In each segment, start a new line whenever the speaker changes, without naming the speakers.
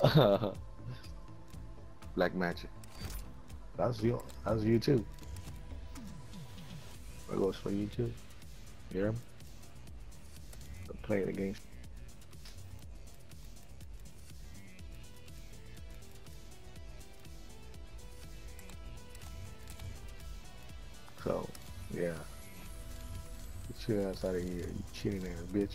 Black magic.
That's you. That's you too. That goes for you too. You hear him? Play the game. So, yeah. Get your ass out of here, you cheating ass bitch.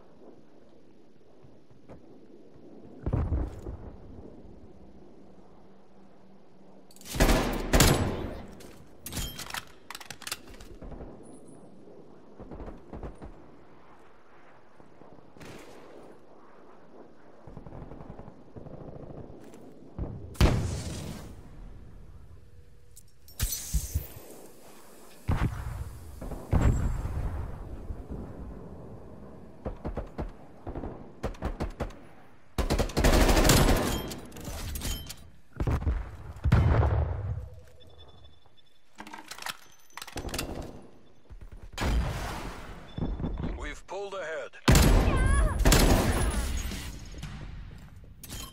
Pulled ahead.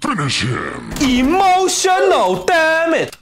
Finish him!
Emotional damn it